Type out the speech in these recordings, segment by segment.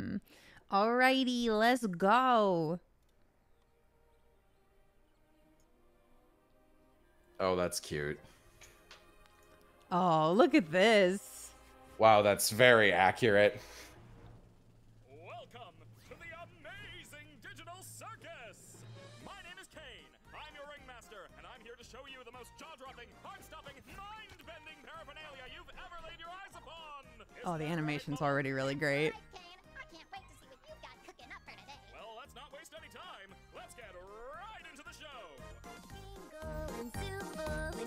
Mm-hmm. Alrighty, let's go. Oh, that's cute. Oh, look at this. Wow, that's very accurate. Welcome to the amazing digital circus! My name is Caine. I'm your ringmaster, and I'm here to show you the most jaw-dropping, heart-stopping, mind-bending paraphernalia you've ever laid your eyes upon. Is Oh, the animation's already really great.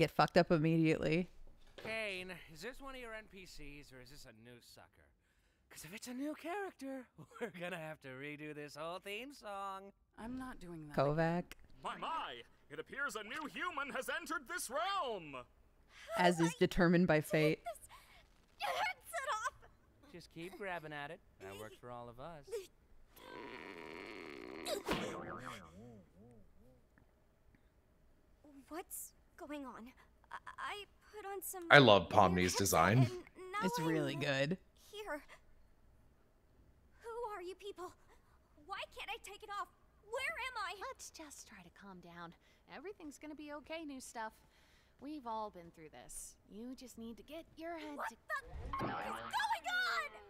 get fucked up immediately. Caine, is this one of your NPCs or is this a new sucker? Because if it's a new character, we're gonna have to redo this whole theme song. I'm not doing that. Kovach, My, my! It appears a new human has entered this realm. as is determined by fate. Your head's set off! Just keep grabbing at it. That works for all of us. What's going on? I, I put on some. I love new Pomni's design. It's really I'm good. Here. Who are you people? Why can't I take it off? Where am I? Let's just try to calm down. Everything's gonna be okay, new stuff. We've all been through this. You just need to get your head What to the is going on?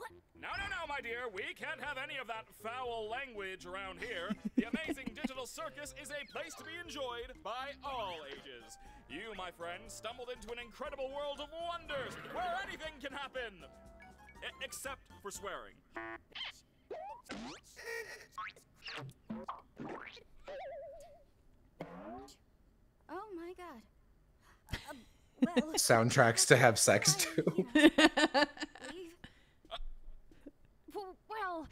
What? No, no, no, my dear. We can't have any of that foul language around here. The amazing digital circus is a place to be enjoyed by all ages. You, my friend, stumbled into an incredible world of wonders where anything can happen. E- except for swearing. Oh my god. Uh, well, Soundtracks to have sex too. leave. W- Well,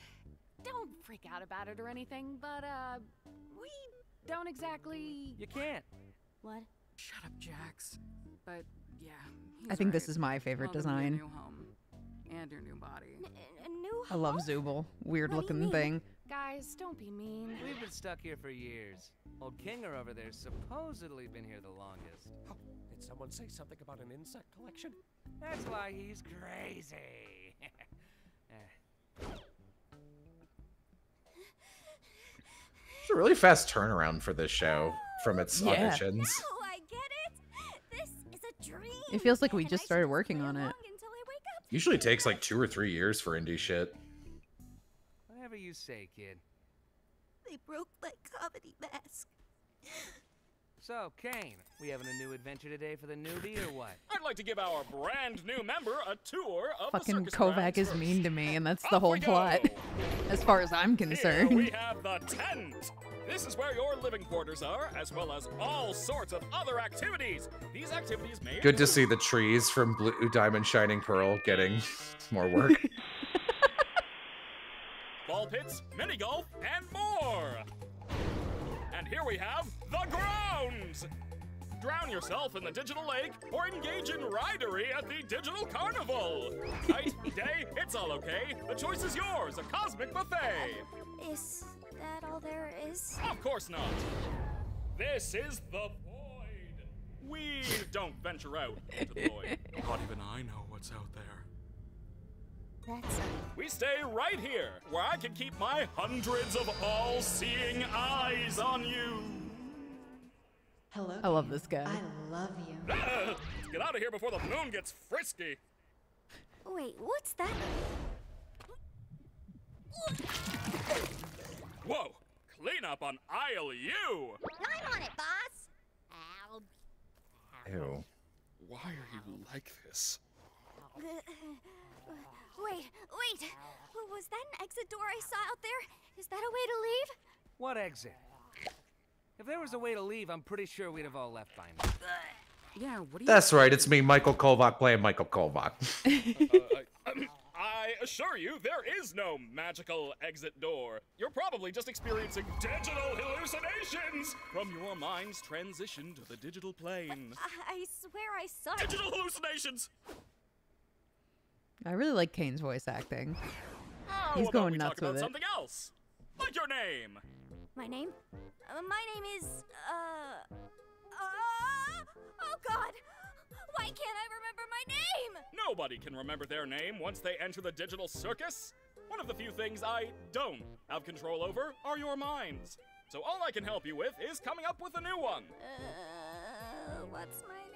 don't freak out about it or anything, but uh, we don't exactly. You can't. What? Shut up, Jax. But yeah, I think this is my favorite Welcome to your design. new home and your new body. A, a new I love home? Zooble. Weird what looking thing. Guys, don't be mean. We've been stuck here for years. Old Kinger over there's supposedly been here the longest. Oh, did someone say something about an insect collection? That's why he's crazy. It's a really fast turnaround for this show from its Yeah. auditions. Oh, I get it. This is a dream. It feels like we just started working on it. Until I wake up. Usually takes like two or three years for indie shit. whatever you say, kid. They broke my comedy mask. So, Caine, we having a new adventure today for the newbie or what? I'd like to give our brand new member a tour of the Fucking circus Kovach is first. mean to me, and that's the Off whole plot, as far as I'm Here we concerned. have the tent. This is where your living quarters are, as well as all sorts of other activities. These activities may Good to see the trees from Blue Diamond Shining Pearl getting more work. ball pits, mini golf, and more. And here we have the grounds. Drown yourself in the digital lake or engage in ridery at the digital carnival. Night, day, it's all okay. The choice is yours. A cosmic buffet. Is that all there is? Of course not. This is the void. We don't venture out into the void. Not even I know what's out there. That's We stay right here, where I can keep my hundreds of all-seeing eyes on you. Hello. I love this guy. I love you. Let's get out of here before the moon gets frisky. Wait, what's that? Whoa! Clean up on aisle U! I'm on it, boss. Ow. Ew. Why are you like this? Uh, Wait, wait. Was that an exit door I saw out there? Is that a way to leave? What exit? If there was a way to leave, I'm pretty sure we'd have all left by now. Yeah, what do you That's right. It's me, Michael Kovach, playing Michael Kovach. Uh, I assure you, there is no magical exit door. You're probably just experiencing digital hallucinations from your mind's transition to the digital plane. I, I swear I saw it. Digital hallucinations! I really like Caine's voice acting. How He's about going we nuts talk about with it. something else? What's your name. My name? Uh, my name is, uh. Uh. Oh god! Why can't I remember my name? Nobody can remember their name once they enter the digital circus. One of the few things I don't have control over are your minds. So all I can help you with is coming up with a new one. Uh, what's my name?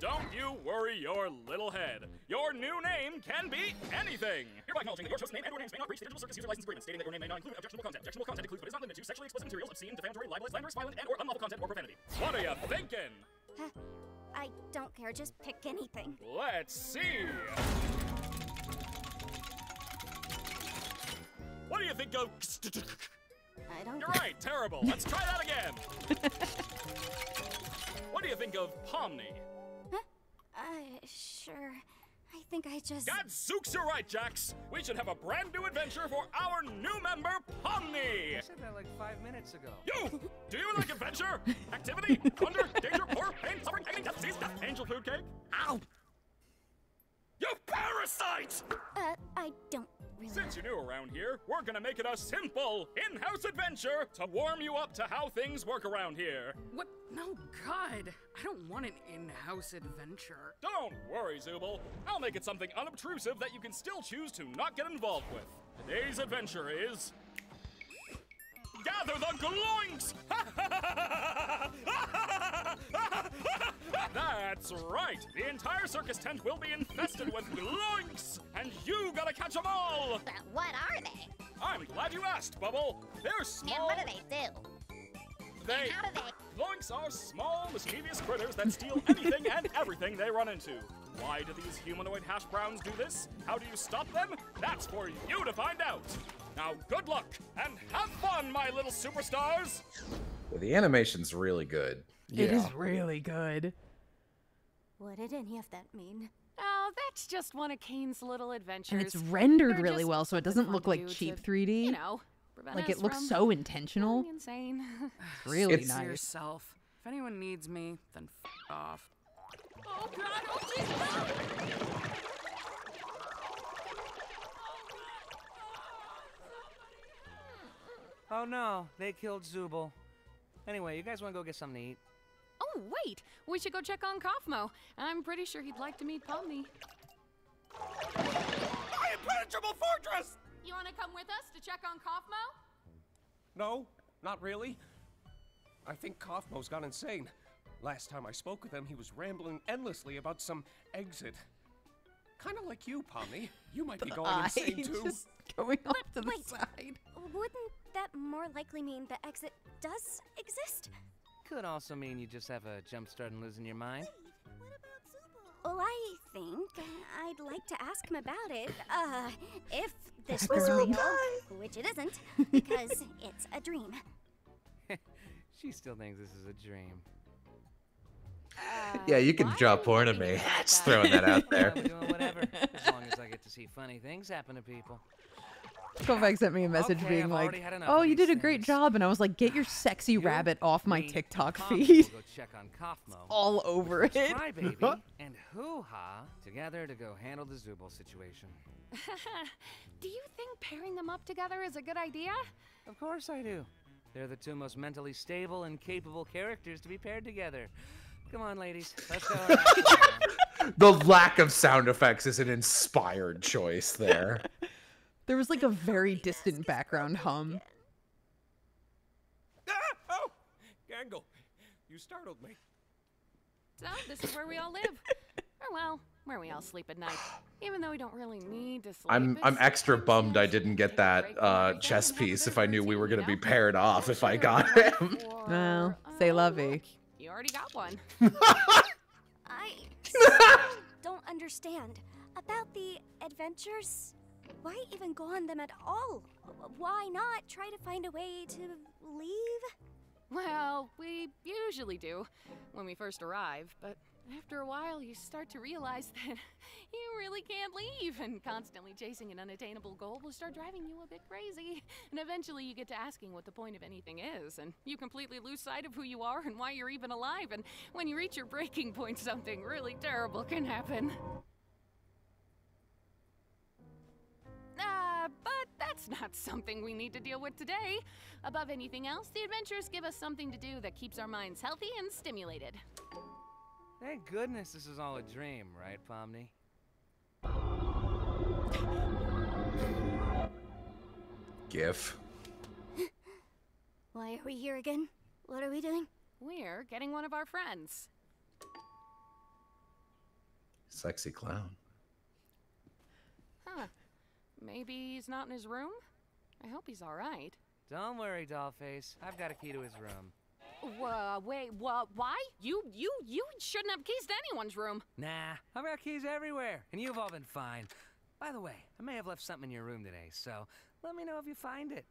Don't you worry your little head. Your new name can be anything. Hereby acknowledging that your chosen name and or names may not breach the Digital Circus user license agreement, stating that your name may not include objectionable content. Objectionable content includes but is not limited to sexually explicit materials, obscene, defamatory, libelous, slanderous, violent, and or unlawful content or profanity. What are you thinking? Huh? I don't care, just pick anything. Let's see. What do you think of? I don't. You're right, terrible. Let's try that again. what do you think of Pomni? Uh, sure. I think I just. Gadzooks, you're right, Jax. We should have a brand new adventure for our new member, Pomni. I said that like five minutes ago. You! Do you like adventure? Activity? Wonder? Danger? Horror? Pain? Suffering? Pain? Death? Disease? Death? Angel food cake? Ow! You parasite! Uh, I don't really. Since you're new around here, we're gonna make it a simple in-house adventure to warm you up to how things work around here. What? No, God. I don't want an in-house adventure. Don't worry, Zooble. I'll make it something unobtrusive that you can still choose to not get involved with. Today's adventure is. Gather the gloinks! That's right! The entire circus tent will be infested with gloinks! And you gotta catch them all! But what are they? I'm glad you asked, Bubble! They're small... And what do they do? They. And how do they? Gloinks are small, mischievous critters that steal anything and everything they run into. Why do these humanoid hash browns do this? How do you stop them? That's for you to find out. Now, good luck and have fun, my little superstars! the animation's really good. Yeah. It is really good. What did any of that mean? Oh, that's just one of Caine's little adventures. And it's rendered They're really well, so it doesn't look like cheap to, 3D. You know, prevent like it us looks so intentional. insane. It's really It's- nice. yourself. If anyone needs me, then f off. oh God! Oh Jesus! Oh no, they killed Zooble. Anyway, you guys want to go get something to eat? Oh wait, we should go check on Kaufmo. I'm pretty sure he'd like to meet Pomni. My impenetrable fortress! You want to come with us to check on Kaufmo? No, not really. I think Kaufmo's gone insane. Last time I spoke with him, he was rambling endlessly about some exit. Kind of like you, Pomni. You might be going Eye insane too. just going off to the wait. side. Wouldn't that more likely mean the exit does exist? Could also mean you just have a jump start and losing your mind. Well, I think I'd like to ask him about it. Uh, if this was room. real, which it isn't, because it's a dream. She still thinks this is a dream. Yeah, you can why draw porn of me. Just throwing that out there. I'm doing whatever, as long as I get to see funny things happen to people. Kovach sent me a message Okay, being I've like, already had enough "Oh, you these did a great things. job," and I was like, "Get your sexy You, rabbit off my TikTok feed." Go check on Kaufmo. All over it. Crybaby and Hoo Ha together to go handle the Zooble situation. Do you think pairing them up together is a good idea? Of course I do. They're the two most mentally stable and capable characters to be paired together. Come on, ladies. Let's go. The lack of sound effects is an inspired choice there. There was like a very distant background hum. Ah! Oh! Gangle, you startled me. So this is where we all live, or well, where we all sleep at night. Even though we don't really need to sleep. I'm I'm extra bummed I didn't get that break uh, chess and have a piece if I knew we were gonna be paired off if I got like, him. Well, say oh, lovey. You already got one. I don't understand about the adventures. Why even go on them at all? Why not try to find a way to leave? Well, we usually do. when we first arrive, but after a while, you start to realize that you really can't leave, and constantly chasing an unattainable goal will start driving you a bit crazy. And eventually, you get to asking what the point of anything is, and you completely lose sight of who you are and why you're even alive. And when you reach your breaking point, something really terrible can happen. Uh, but that's not something we need to deal with today. Above anything else, the adventures give us something to do that keeps our minds healthy and stimulated. Thank goodness this is all a dream, right, Pomni? GIF. Why are we here again? What are we doing? We're getting one of our friends. Sexy clown. Huh. Maybe he's not in his room? I hope he's alright. Don't worry, Dollface. I've got a key to his room. Wha wait, wha why? You, you, you shouldn't have keys to anyone's room. Nah, I've got keys everywhere, and you've all been fine. By the way, I may have left something in your room today, so let me know if you find it.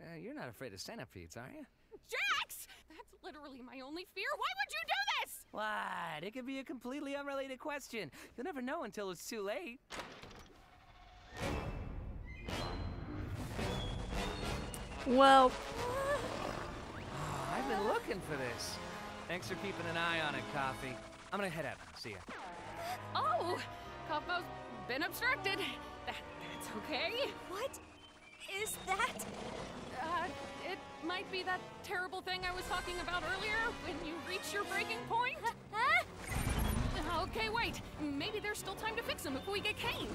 Uh, you're not afraid of centipedes, are you? Jax! That's literally my only fear. Why would you do this? What? It could be a completely unrelated question. You'll never know until it's too late. Well, I've been looking for this. Thanks for keeping an eye on it, Coffee. I'm gonna head out. See ya. Oh, Kaufmo's been obstructed. That, that's okay. What is that? Uh, it might be that terrible thing I was talking about earlier when you reach your breaking point. Huh? Okay, wait. Maybe there's still time to fix him if we get Caine.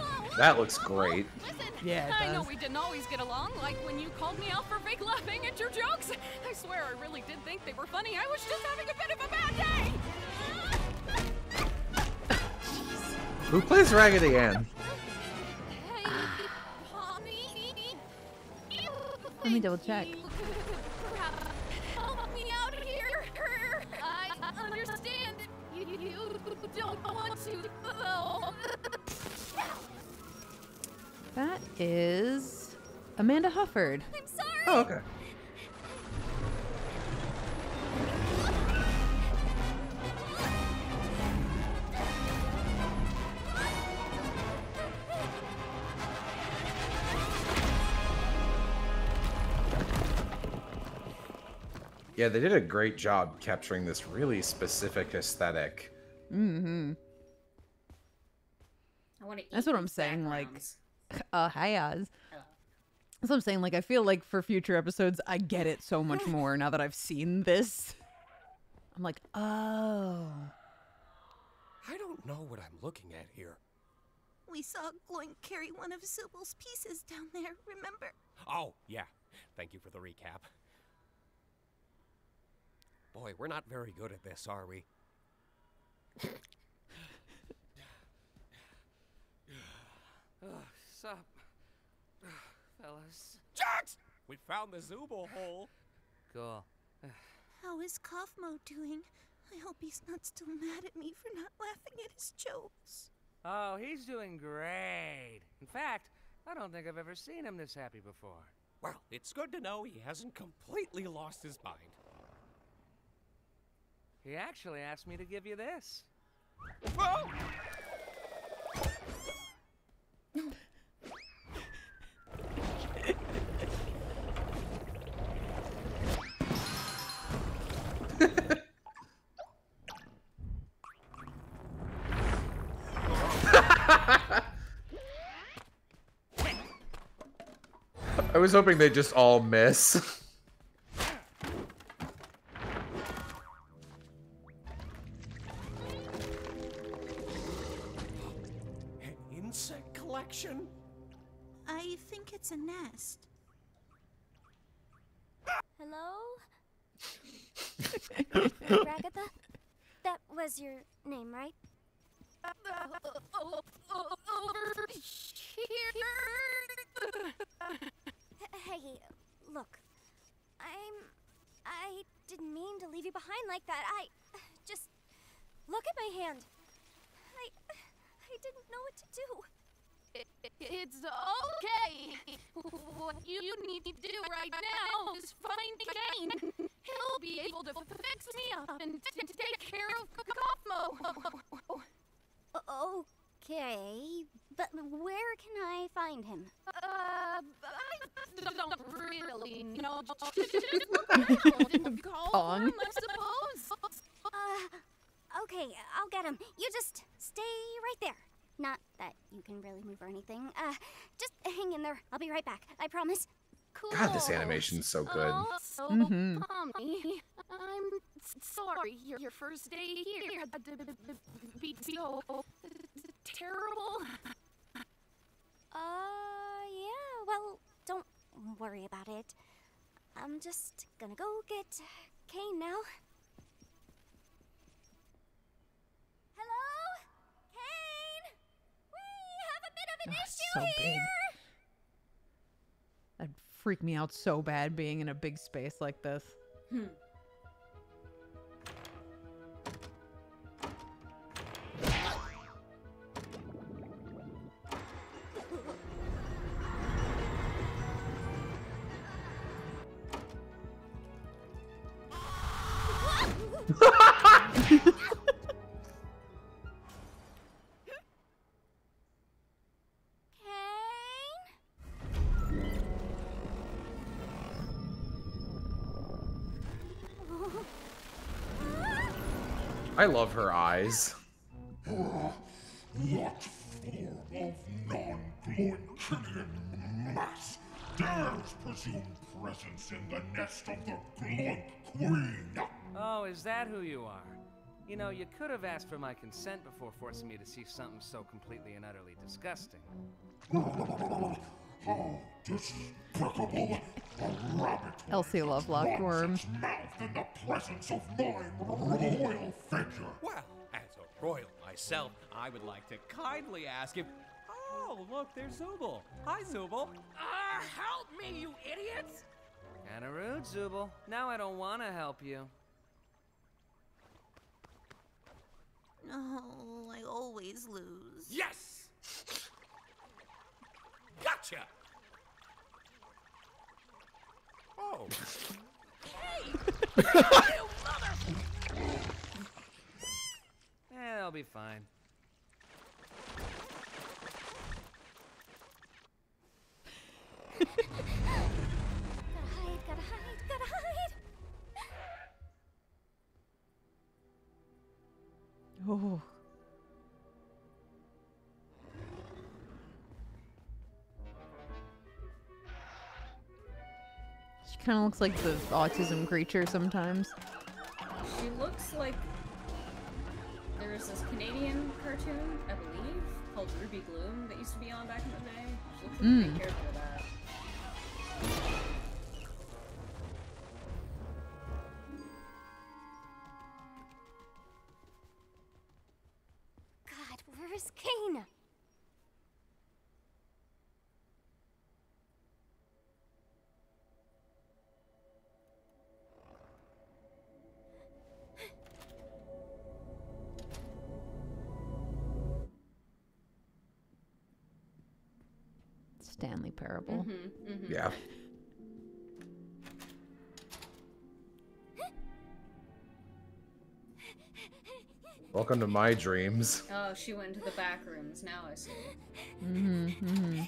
That looks great. Listen, Yeah, it I know does. we didn't always get along, like when you called me out for fake laughing at your jokes. I swear I really did think they were funny. I was just having a bit of a bad day. Who plays Raggedy Ann? Hey, Let me double check. Is Amanda Hufford. I'm sorry. Oh, okay. Yeah, they did a great job capturing this really specific aesthetic. Mm-hmm. I want to That's what I'm saying, like- backgrounds. Uh, hi, Oz. That's what I'm saying. Like, I feel like for future episodes, I get it so much more now that I've seen this. I'm like, oh. I don't know what I'm looking at here. We saw Gloink carry one of Zooble's pieces down there, remember? Oh, yeah. Thank you for the recap. Boy, we're not very good at this, are we? Ugh, sup, fellas. Jax! We found the Zooble hole. Cool. How is Kaufmo doing? I hope he's not still mad at me for not laughing at his jokes. Oh, he's doing great. In fact, I don't think I've ever seen him this happy before. Well, it's good to know he hasn't completely lost his mind. He actually asked me to give you this. Whoa! Was hoping they'd just all miss. Look hand. I. I didn't know what to do. It's okay. What you need to do right now is find Caine. he'll be able to fix me up and t- t- take care of Kaufmo. Okay, but where can I find him? Uh, I don't really know. Call Pong. him, I suppose. Uh, okay, I'll get him. You just stay right there. Not that you can really move or anything. Uh, just hang in there. I'll be right back. I promise. Cool. God, this animation's so good. Oh, so Mhm. Pomni, I'm sorry. Your, your first day here had to b- b- be so terrible. Uh, yeah, well, don't worry about it. I'm just gonna go get Caine now. Hello? Caine? We have a bit of an issue so big. That'd freak me out so bad being in a big space like this. Hmm. I love her eyes. What form of non-Gloinkinian mass dares presume presence in the nest of the Gloink Queen? Oh, is that who you are? You know, you could have asked for my consent before forcing me to see something so completely and utterly disgusting. How despicable! A rabbit Elsie Lovelock worm. its mouth in the presence of my royal figure. Well, as a royal myself, I would like to kindly ask if. Oh, look, there's Zooble. Hi, Zooble. Ah, help me, you idiots! Kinda rude, Zooble. Now I don't want to help you. No, I always lose. Yes! Gotcha! Oh. Eh, I'll be fine. Gotta hide, gotta hide, gotta hide! Oh. Kind of looks like the autism creature sometimes. She looks like there was this Canadian cartoon, I believe, called Ruby Gloom that used to be on back in the day. She looks like the main Mm. character of that. Stanley Parable. Mm-hmm, Yeah. Welcome to my dreams. Oh, she went to the back rooms. Now I see. Mm-hmm. mm-hmm.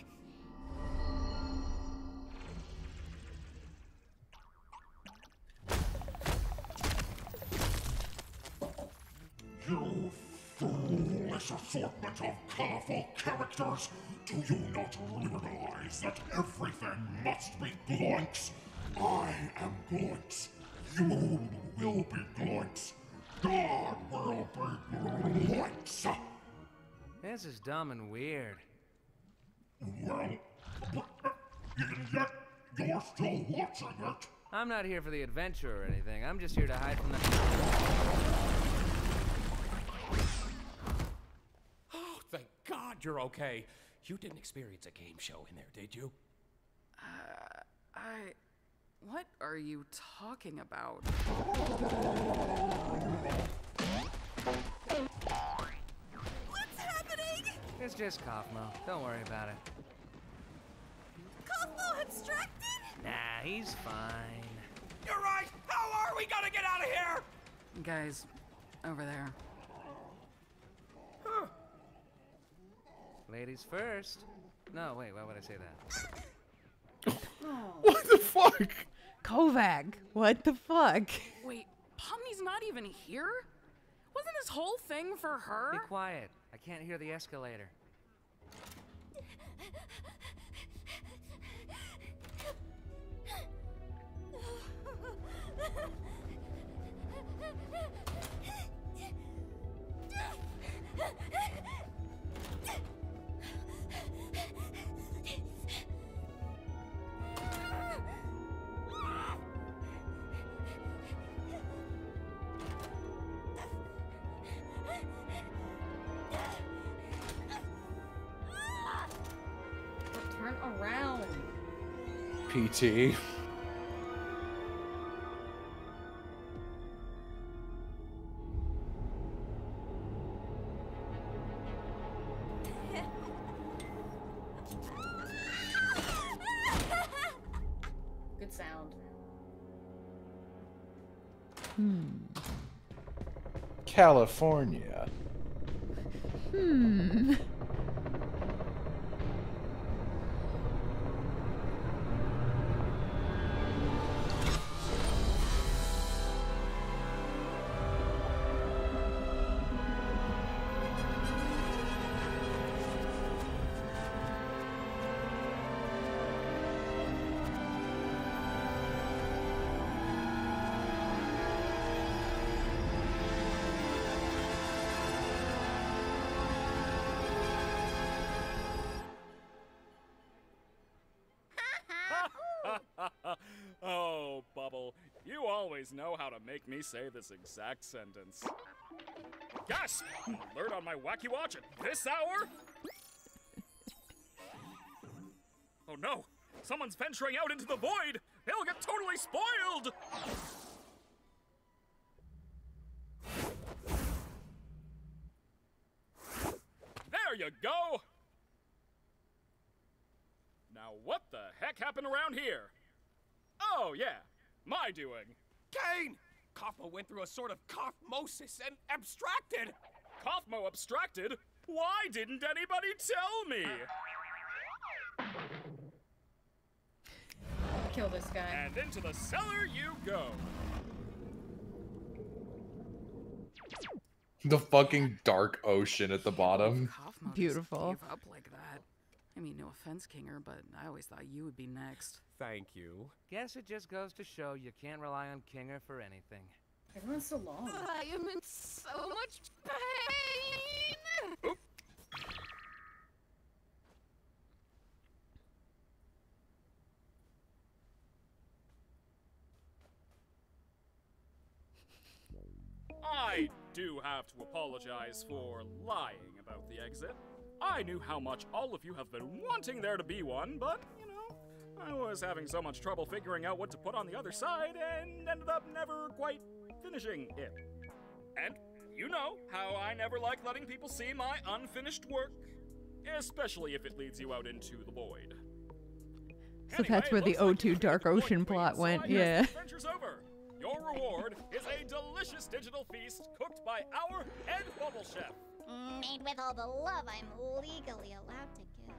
Foolish assortment of colorful characters! Do you not realize that everything must be Gloinks? I am Gloinks. You will be Gloinks. God will be Gloinks. This is dumb and weird. Well, uh, and yet you're still watching it. I'm not here for the adventure or anything. I'm just here to hide from the. Oh, thank God you're okay. You didn't experience a game show in there, did you? Uh, I. What are you talking about? What's happening? It's just Kaufmo. Don't worry about it. Kaufmo abstracted? Nah, he's fine. You're right. How are We gotta get out of here! Guys, over there. Ladies first. No, wait, why would I say that? What the fuck? Kovach, what the fuck? Wait, Pomni's not even here? Wasn't this whole thing for her? Be quiet. I can't hear the escalator. PT. Good sound. Hmm. California. Always know how to make me say this exact sentence. Gasp! Alert on my wacky watch at this hour? Oh no! Someone's venturing out into the void! They'll get totally spoiled! There you go! Now, what the heck happened around here? Oh, yeah, my doing. Caine! Kaufmo went through a sort of kaufmosis and abstracted! Kaufmo abstracted? Why didn't anybody tell me? Kill this guy. And into the cellar you go. The fucking dark ocean at the bottom. Kaufmo just Beautiful. Gave up like that. I mean, no offense, Kinger, but I always thought you would be next. Thank you. Guess it just goes to show you can't rely on Kinger for anything. Everyone's so long. I am in so much pain. I do have to apologize for lying about the exit. I knew how much all of you have been wanting there to be one, but, you know, I was having so much trouble figuring out what to put on the other side and ended up never quite finishing it. And you know how I never like letting people see my unfinished work, especially if it leads you out into the void. So that's where the O2 Dark Ocean plot went, yeah. Adventure's over. Your reward is a delicious digital feast cooked by our head bubble chef. Made with all the love I'm legally allowed to give.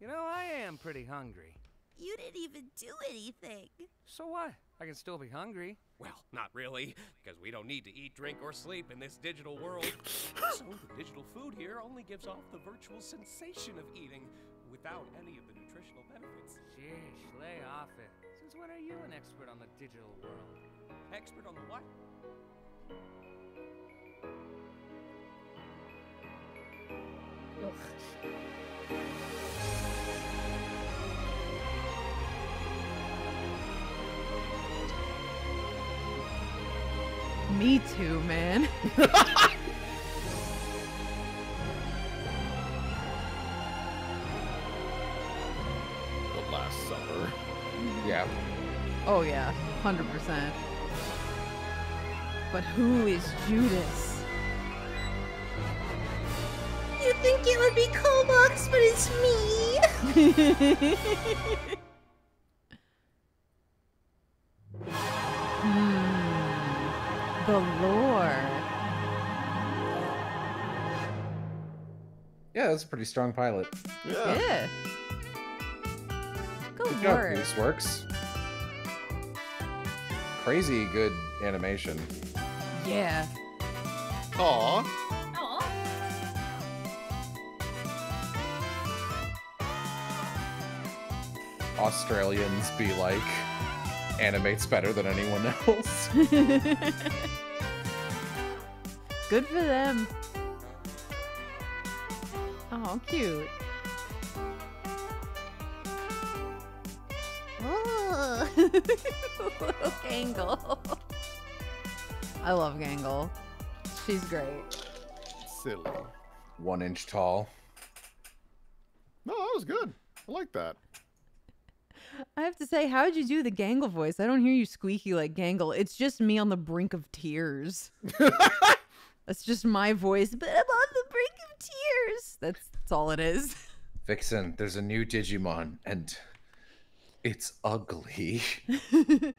You know, I am pretty hungry. You didn't even do anything. So what? I can still be hungry. Well, not really, because we don't need to eat, drink, or sleep in this digital world. so the digital food here only gives off the virtual sensation of eating without any of the nutritional benefits. Sheesh, lay off it. Since when are you an expert on the digital world? Expert on the what? Me too, man. The Last Supper. Mm-hmm. Yeah. Oh yeah, hundred percent. But who is Judas? Think it would be Cobox, but it's me. Hmm, the galore. Yeah, that's a pretty strong pilot. Yeah. Good Good job, work. Goose Works. Crazy good animation. Yeah. Aw. Aw. Australians be like animates better than anyone else. Good for them. Oh, cute. Oh. Little Gangle. I love Gangle. She's great. Silly. One inch tall. No, that was good. I like that. I have to say, how did you do the gangle voice? I don't hear you squeaky like gangle. It's just me on the brink of tears. That's just my voice, but I'm on the brink of tears. That's, that's all it is. Vixen, there's a new Digimon, and it's ugly.